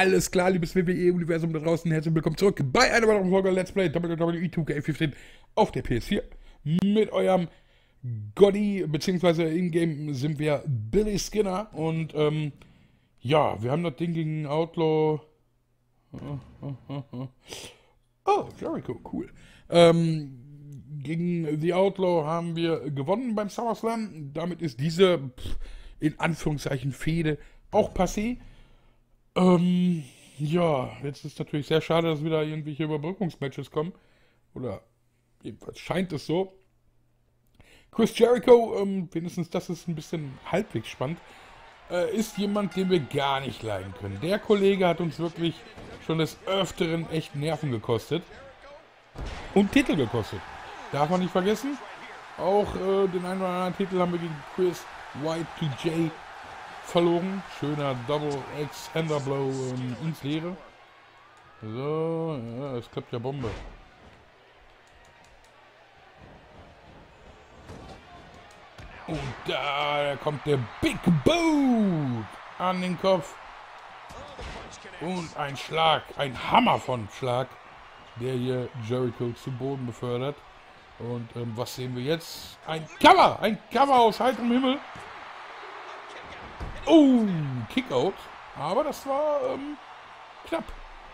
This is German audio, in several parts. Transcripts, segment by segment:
Alles klar, liebes WWE-Universum da draußen, herzlich willkommen zurück bei einer weiteren Folge Let's Play WWE 2K15 auf der PS4 mit eurem Gotti, beziehungsweise in-game sind wir Billy Skinner und ähm, ja, wir haben das Ding gegen Outlaw. Oh, Jericho, cool. Ähm, gegen The Outlaw haben wir gewonnen beim SummerSlam. Damit ist diese, pff, in Anführungszeichen, Fehde auch passé. Ähm, ja, jetzt ist natürlich sehr schade, dass wieder irgendwelche Überbrückungsmatches kommen. Oder jedenfalls scheint es so. Chris Jericho, ähm, wenigstens das ist ein bisschen halbwegs spannend, äh, ist jemand, den wir gar nicht leiden können. Der Kollege hat uns wirklich schon des Öfteren echt Nerven gekostet. Und Titel gekostet. Darf man nicht vergessen. Auch äh, den einen oder anderen Titel haben wir gegen Chris Y2J verloren. Schöner Double X Hander Blow ähm, ins Leere. So, ja, es klappt ja Bombe. Und da kommt der Big Boot an den Kopf. Und ein Schlag, ein Hammer von Schlag, der hier Jericho zu Boden befördert. Und ähm, was sehen wir jetzt? Ein Cover, ein Cover aus heiterem Himmel. Oh, Kickout. Aber das war ähm, knapp.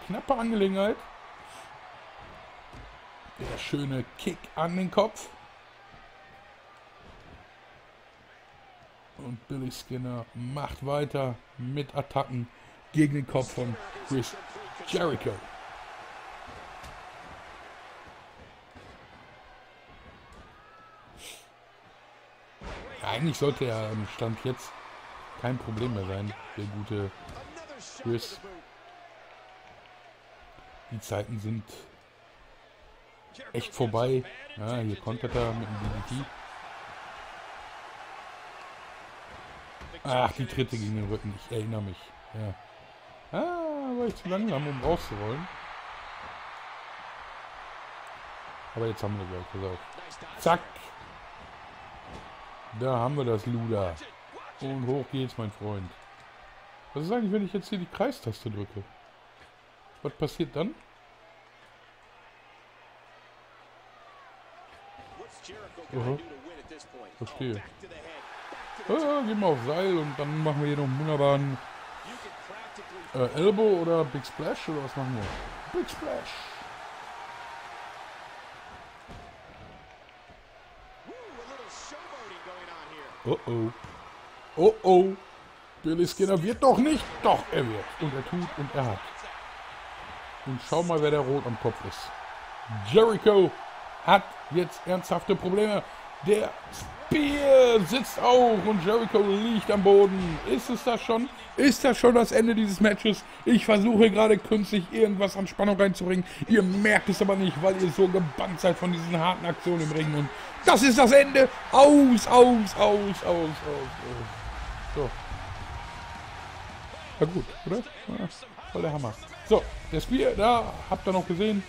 Knappe Angelegenheit. Der schöne Kick an den Kopf. Und Billy Skinner macht weiter mit Attacken gegen den Kopf von Chris Jericho. Eigentlich sollte er im Stand jetzt kein Problem mehr sein, der gute Chris. Die Zeiten sind echt vorbei. Ja, hier kontert er mit dem DDT. Ach, die Tritte gegen den Rücken. Ich erinnere mich. Ja. Ah, war ich zu langsam, um rauszurollen. Aber jetzt haben wir gleich. Pass auf. Zack. Da haben wir das Luda. Und hoch geht's, mein Freund. Was ist eigentlich, wenn ich jetzt hier die Kreistaste drücke? Was passiert dann? Aha. Verstehe. Ja, gehen wir auf Seil und dann machen wir hier noch einen wunderbaren äh, Elbow oder Big Splash oder was machen wir? Big Splash. Oh oh. Oh oh. Billy Skinner wird doch nicht. Doch, er wird. Und er tut und er hat. Und schau mal, wer der rot am Kopf ist. Jericho hat jetzt ernsthafte Probleme. Der Spear sitzt auch und Jericho liegt am Boden. Ist es das schon? Ist das schon das Ende dieses Matches? Ich versuche gerade künstlich irgendwas an Spannung reinzubringen. Ihr merkt es aber nicht, weil ihr so gebannt seid von diesen harten Aktionen im Ring. Und das ist das Ende. Aus, aus, aus, aus, aus, aus. So. War gut, oder? Ja, voll der Hammer. So, der Spear, da habt ihr noch gesehen.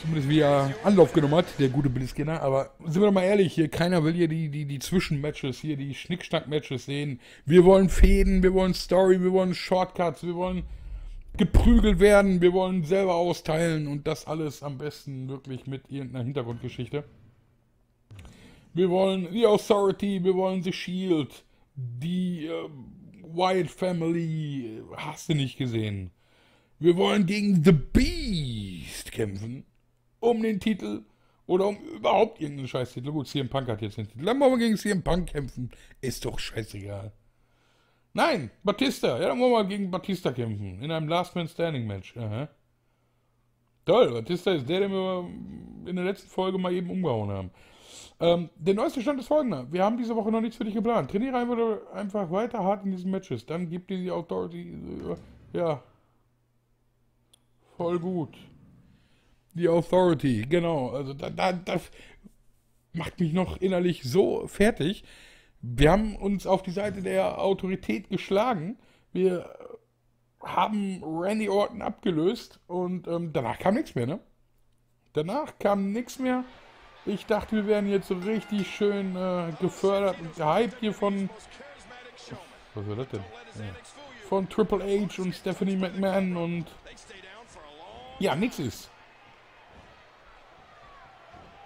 Zumindest wie er Anlauf genommen hat, der gute Blitzkinner. Aber sind wir doch mal ehrlich, hier keiner will hier die, die, die Zwischenmatches, hier die Schnickschnack-Matches sehen. Wir wollen Fäden, wir wollen Story, wir wollen Shortcuts, wir wollen geprügelt werden, wir wollen selber austeilen und das alles am besten wirklich mit irgendeiner Hintergrundgeschichte. Wir wollen die Authority, wir wollen The Shield, die äh, Wyatt Family, hast du nicht gesehen. Wir wollen gegen The Beast kämpfen um den Titel oder um überhaupt irgendeinen Scheißtitel. Gut, CM Punk hat jetzt den Titel. Dann wollen wir gegen CM Punk kämpfen. Ist doch scheißegal. Nein, Batista. Ja, dann wollen wir gegen Batista kämpfen. In einem Last Man Standing Match. Aha. Toll, Batista ist der, den wir in der letzten Folge mal eben umgehauen haben. Ähm, der neueste Stand ist folgender. Wir haben diese Woche noch nichts für dich geplant. Trainiere einfach, weiter hart in diesen Matches. Dann gibt dir die Authority. Ja. Voll gut. Die Authority, genau. Also da, da, das macht mich noch innerlich so fertig. Wir haben uns auf die Seite der Autorität geschlagen. Wir haben Randy Orton abgelöst und ähm, danach kam nichts mehr, ne? Danach kam nichts mehr. Ich dachte, wir wären jetzt so richtig schön äh, gefördert und gehypt hier von. Was war das denn? Ja. von Triple H und Stephanie McMahon und ja, nichts ist.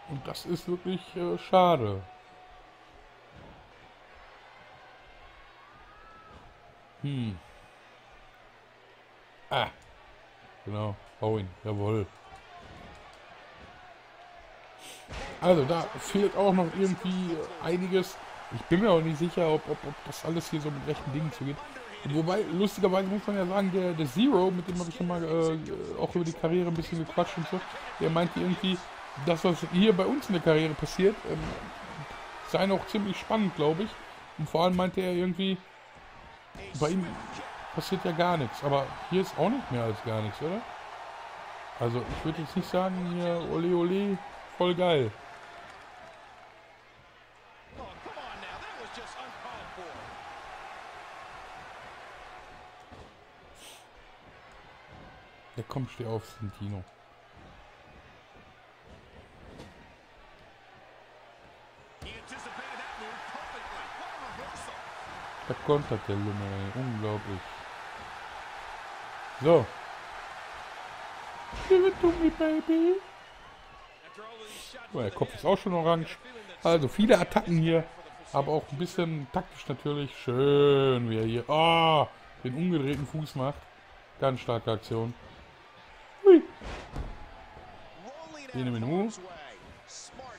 Und das ist wirklich äh, schade. Hm. Ah. Genau. Hau ihn. Jawohl. Also da fehlt auch noch irgendwie einiges. Ich bin mir auch nicht sicher, ob, ob, ob das alles hier so mit rechten Dingen zugeht. Wobei, lustigerweise muss man ja sagen, der, der Zero, mit dem habe ich schon mal äh, auch über die Karriere ein bisschen gequatscht und so, der meinte irgendwie, das, was hier bei uns in der Karriere passiert, ähm, sei noch ziemlich spannend, glaube ich. Und vor allem meinte er irgendwie, bei ihm passiert ja gar nichts. Aber hier ist auch nicht mehr als gar nichts, oder? Also ich würde jetzt nicht sagen, hier, ole ole, voll geil. Ja komm, steh auf, Santino. Da kontert der Lummer, ey. Unglaublich. So. Give it to me, baby. Oh, der Kopf ist auch schon orange. Also viele Attacken hier. Aber auch ein bisschen taktisch natürlich. Schön, wie er hier oh, den umgedrehten Fuß macht. Ganz starke Aktion. Eine Minute.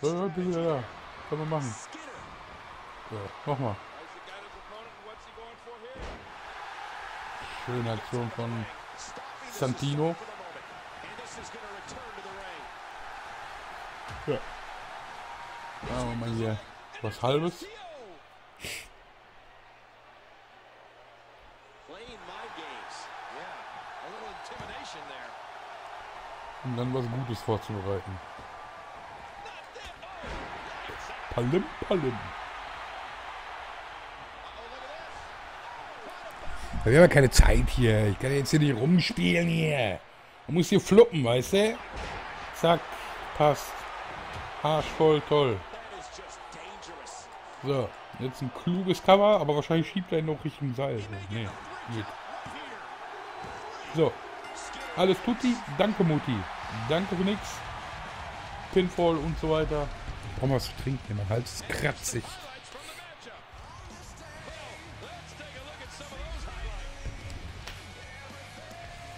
So, ja, Können wir machen. So, nochmal. Schöne Aktion von Santino. Ja. Machen wir mal hier was Halbes. Um dann was Gutes vorzubereiten. Palim, Palim. Wir haben ja keine Zeit hier. Ich kann jetzt hier nicht rumspielen hier. Man muss hier fluppen, weißt du? Zack, passt. Arschvoll, toll. So, jetzt ein kluges Cover, aber wahrscheinlich schiebt er ihn noch Richtung Seil. Nee, geht. So, alles tutti. Danke, Mutti. Danke für nix. Pinfall und so weiter. Ich brauche was zu trinken, mein Hals ist kratzig.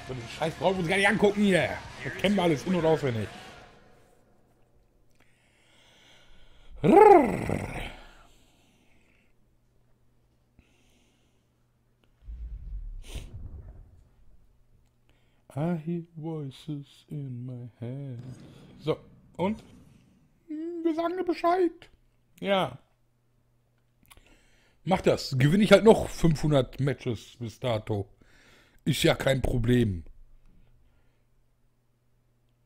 So, den Scheiß brauchen wir uns gar nicht angucken hier. Das kennen wir alles in- und auswendig. I hear voices in my head. So, und? Wir sagen dir Bescheid. Ja. Mach das. Gewinne ich halt noch 500 Matches bis dato. Ist ja kein Problem.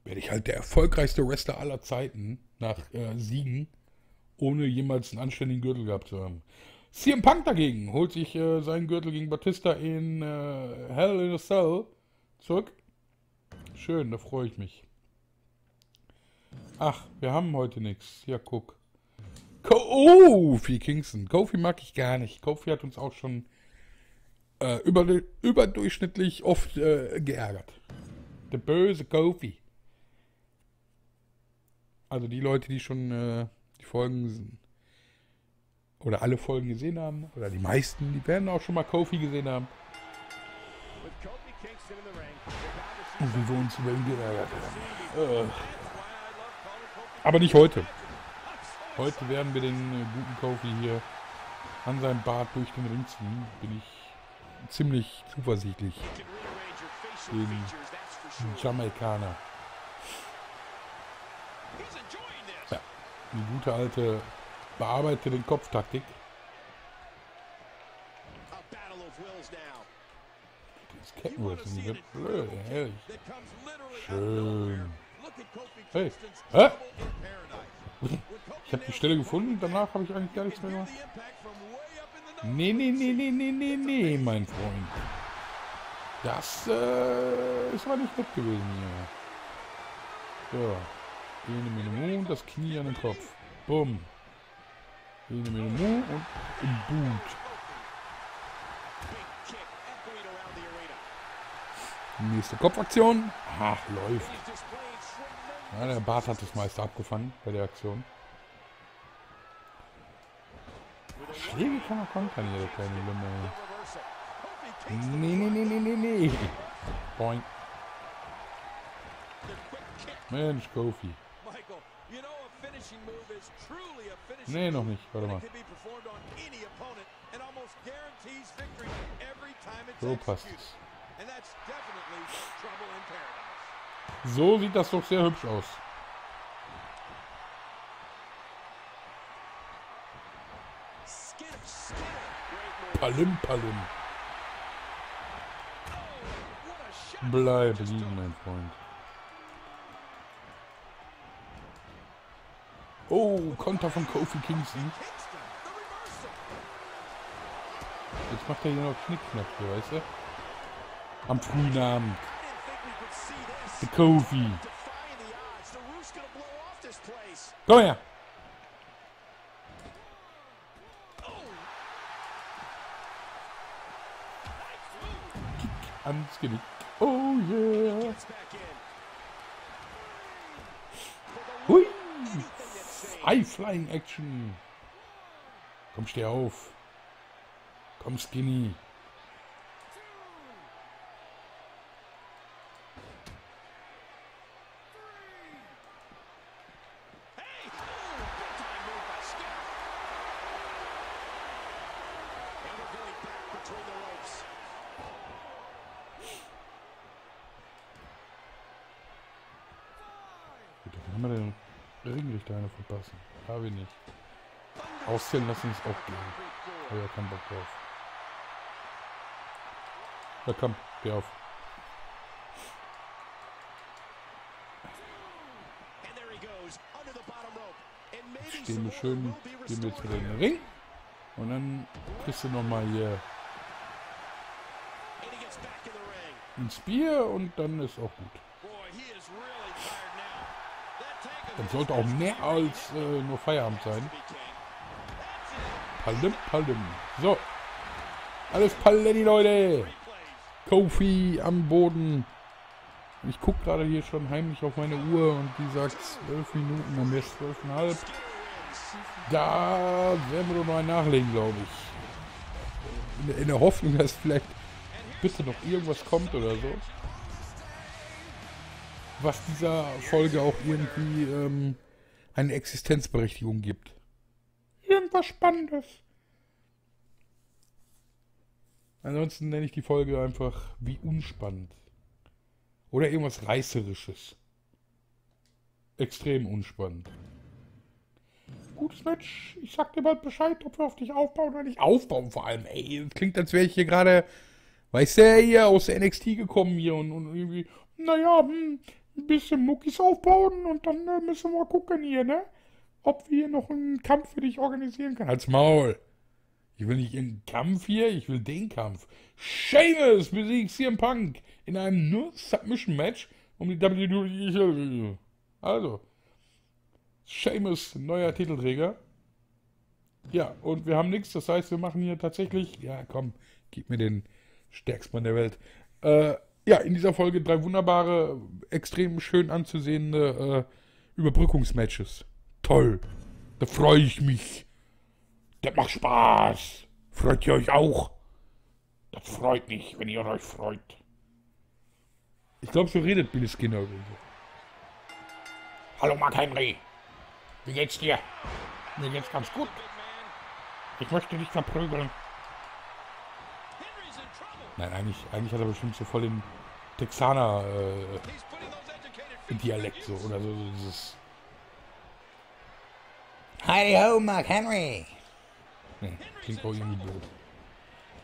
Werde ich halt der erfolgreichste Wrestler aller Zeiten nach äh, Siegen, ohne jemals einen anständigen Gürtel gehabt zu haben. CM Punk dagegen holt sich äh, seinen Gürtel gegen Batista in äh, Hell in a Cell zurück. Schön, da freue ich mich. Ach, wir haben heute nichts. Ja, guck. Kofi Kingston. Kofi mag ich gar nicht. Kofi hat uns auch schon äh, über, überdurchschnittlich oft äh, geärgert. Der böse Kofi. Also die Leute, die schon äh, die Folgen oder alle Folgen gesehen haben, oder die meisten, die werden auch schon mal Kofi gesehen haben. Wie wir uns über ihn geärgert haben. Äh. Aber nicht heute. Heute werden wir den äh, guten Kofi hier an seinem Bart durch den Ring ziehen. Bin ich ziemlich zuversichtlich. Den Jamaikaner. Ja, die gute alte bearbeitete den Kopftaktik. Kettenwrestling wird blöd, herrlich. Schön. Hey, hä? Ich habe die Stelle gefunden, danach habe ich eigentlich gar nichts mehr gemacht. Nee, nee, nee, nee, nee, nee, nee, mein Freund. Das äh, ist aber nicht nett gewesen hier. So. Ene Mene und das Knie an den Kopf. Bumm. Ene Mene und im Boot. Nächste Kopfaktion. Ach, läuft. Ja, der Bart hat das meiste abgefangen bei der Aktion. Schläge kann er kontern hier, der kleine Lümmel. Nee, nee, nee, nee, nee, nee. Boing. Mensch, Kofi. Nee, noch nicht. Warte mal. So passt es. So sieht das doch sehr hübsch aus. Palim, Palim. Bleib liegen, mein Freund. Oh, Konter von Kofi Kingston. Jetzt macht er hier noch Schnickschnack, weißt du? Am frühen Abend. Der Kofi. Komm her. ans Genick. Oh yeah. Hui. High Flying Action. Komm, steh auf. Komm, Skinny. Haben wir den Ringlichter eine verpassen? Habe ich nicht. Auszählen lassen ist auch gehen. Aber er kann Bock drauf. Ja komm, geh auf. Stehen wir schön, gehen wir jetzt wieder in den Ring. Und dann kriegst du nochmal hier ein Spear und dann ist auch gut. Dann sollte auch mehr als äh, nur Feierabend sein. Palim, palim. So. Alles Paletti, Leute. Kofi am Boden. Ich gucke gerade hier schon heimlich auf meine Uhr und die sagt 12 Minuten, dann wäre es 12,5. Da werden wir doch noch ein nachlegen, glaube ich. In, in der Hoffnung, dass vielleicht bitte noch irgendwas kommt oder so was dieser Folge auch irgendwie ähm, eine Existenzberechtigung gibt. Irgendwas Spannendes. Ansonsten nenne ich die Folge einfach wie unspannend. Oder irgendwas Reißerisches. Extrem unspannend. Gutes Match. Ich sag dir bald Bescheid, ob wir auf dich aufbauen oder nicht. Aufbauen vor allem, ey. Klingt, als wäre ich hier gerade, weißt du, hier aus der NXT gekommen hier und, und irgendwie, naja, hm, ein bisschen Muckis aufbauen und dann äh, müssen wir gucken hier, ne? Ob wir noch einen Kampf für dich organisieren können. Als Maul. Ich will nicht irgendeinen Kampf hier, ich will den Kampf. Sheamus besiegt CM Punk in einem nur Submission-Match um die WWE. Also, Sheamus, neuer Titelträger. Ja, und wir haben nichts, das heißt, wir machen hier tatsächlich, ja komm, gib mir den stärksten Mann der Welt. Äh, ja, in dieser Folge drei wunderbare, extrem schön anzusehende äh, Überbrückungsmatches. Toll. Da freue ich mich. Das macht Spaß. Freut ihr euch auch? Das freut mich, wenn ihr euch freut. Ich glaube, so redet Billy Skinner so. Hallo Mark Henry. Wie geht's dir? Mir geht's ganz gut. Ich möchte dich verprügeln. Nein, eigentlich, eigentlich hat er bestimmt so voll den Texaner äh, Dialekt so oder so, so dieses. Heidi ho, Mark Henry. Nee, klingt auch irgendwie blöd.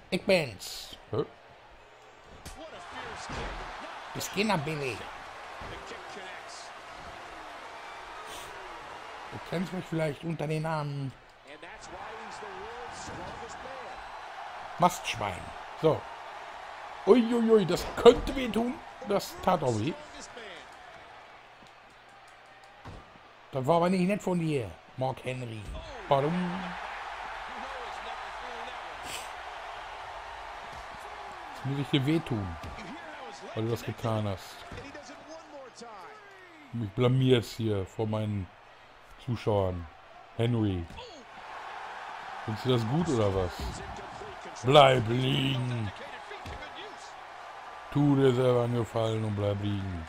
Ich bin's. Hä? Der Skinner Billy. Du kennst mich vielleicht unter den Namen Mastschwein. So. Uiuiui, das könnte weh tun. Das tat auch weh. Das war aber nicht nett von dir, Mark Henry. Warum? Jetzt muss ich dir wehtun. weil du das getan hast. Mich blamierst hier vor meinen Zuschauern. Henry. Findest du das gut oder was? Bleib liegen. Tu dir selber einen Gefallen und bleib liegen.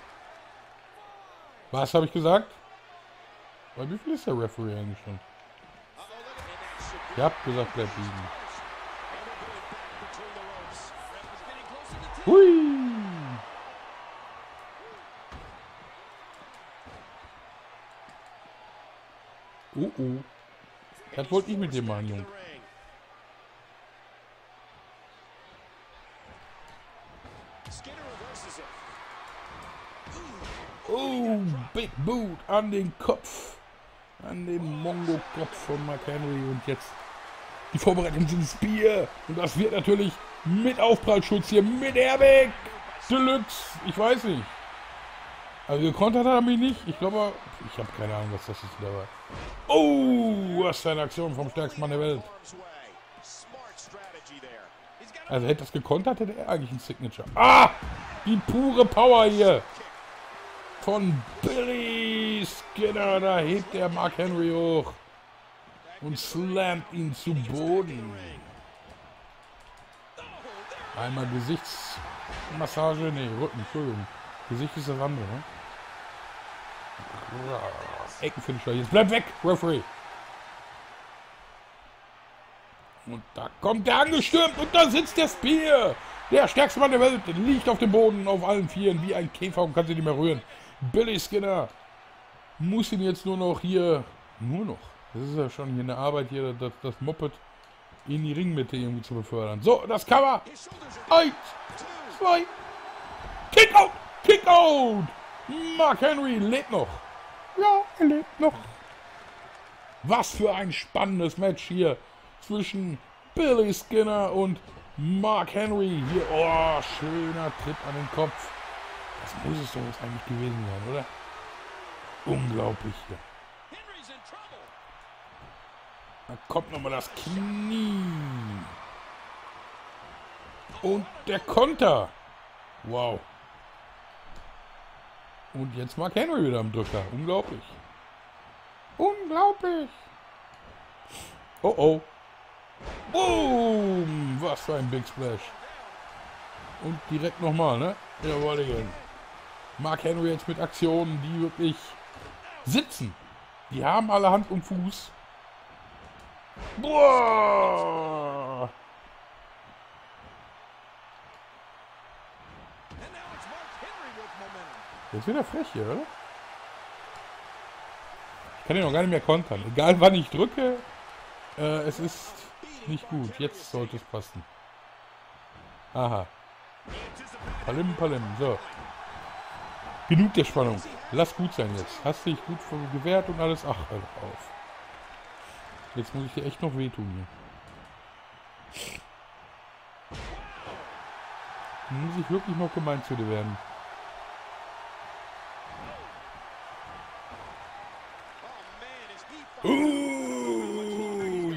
Was habe ich gesagt? Bei wie viel ist der Referee eigentlich schon? Ich hab gesagt, bleib liegen. Hui! Oh oh. Das wollte ich mit dir machen, Junge. Big Boot an den Kopf. An den Mongo-Kopf von Mark Henry. Und jetzt die Vorbereitung zum Spear. Und das wird natürlich mit Aufprallschutz hier, mit Airbag. Deluxe. Ich weiß nicht. Also gekontert er mich nicht. Ich glaube, ich habe keine Ahnung, was das ist wieder war. Oh, was eine Aktion vom stärksten Mann der Welt. Also hätte das gekontert, hätte er eigentlich ein Signature. Ah! Die pure Power hier. Von Billy Skinner. Da hebt der Mark Henry hoch. Und slammt ihn zu Boden. Einmal Gesichtsmassage. Nee, Rücken, Entschuldigung. Gesicht ist das andere, ne? Eckenfinisher. Jetzt bleib weg, Referee. Und da kommt der angestürmt und da sitzt der Spear. Der stärkste Mann der Welt liegt auf dem Boden auf allen Vieren wie ein Käfer und kann sich nicht mehr rühren. Billy Skinner muss ihn jetzt nur noch hier, nur noch, das ist ja schon hier eine Arbeit hier, das, das Moped in die Ringmitte irgendwie zu befördern. So, das Cover. Eins, zwei, Kick out, Kick out. Mark Henry lebt noch. Ja, er lebt noch. Was für ein spannendes Match hier zwischen Billy Skinner und Mark Henry. Hier, oh, schöner Tritt an den Kopf. Das muss es doch jetzt eigentlich gewesen sein, oder? Unglaublich hier. Da kommt nochmal das Knie. Und der Konter. Wow. Und jetzt Mark Henry wieder am Drücker. Unglaublich. Unglaublich. Oh oh. Boom. Was für ein Big Splash. Und direkt nochmal, ne? Jawohl, Mark Henry jetzt mit Aktionen, die wirklich sitzen. Die haben alle Hand und Fuß. Boah! Jetzt wieder frech hier, oder? Ich kann ihn noch gar nicht mehr kontern. Egal wann ich drücke, äh, es ist nicht gut. Jetzt sollte es passen. Aha. Palim, palim. So. Genug der Spannung. Lass gut sein jetzt. Hast dich gut gewehrt und alles. Ach, hör doch auf. Jetzt muss ich dir echt noch wehtun hier. Muss ich wirklich noch gemeint zu dir werden. Oh,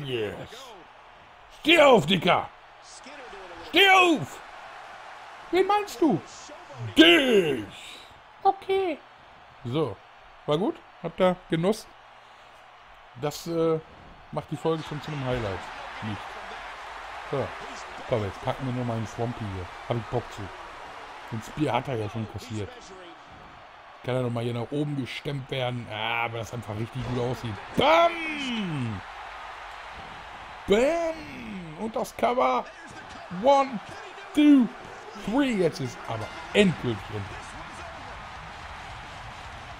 yes. Steh auf, Dicker! Steh auf! Wen meinst du? Dich! Okay. So. War gut? Habt ihr genossen? Das äh, macht die Folge schon zu einem Highlight. Nicht. So. Komm, jetzt packen wir nur mal einen Swampy hier. Hab ich Bock zu. Den Spear hat er ja schon kassiert. Kann er nochmal hier nach oben gestemmt werden. Ah, aber das einfach richtig gut aussieht. Bam! Bam! Und das Cover. One, two, three. Jetzt ist aber endgültig endlich.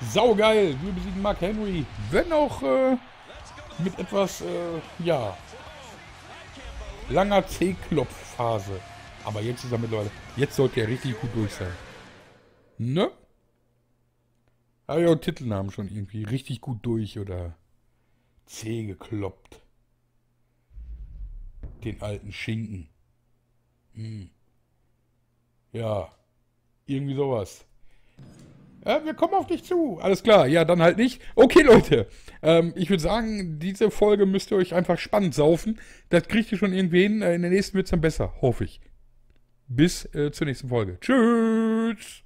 Saugeil. Wir besiegen Mark Henry. Wenn auch äh, mit etwas, äh, ja, langer C-Klopfphase. Aber jetzt ist er mittlerweile, jetzt sollte er richtig gut durch sein. Ne? Habe ich auch Titelnamen schon irgendwie richtig gut durch oder C gekloppt. Den alten Schinken. Hm. Ja, irgendwie sowas. Ja, wir kommen auf dich zu. Alles klar, ja, dann halt nicht. Okay, Leute, ähm, ich würde sagen, diese Folge müsst ihr euch einfach spannend saufen. Das kriegt ihr schon irgendwie hin. Äh, in der nächsten wird es dann besser, hoffe ich. bis äh, zur nächsten Folge. Tschüss!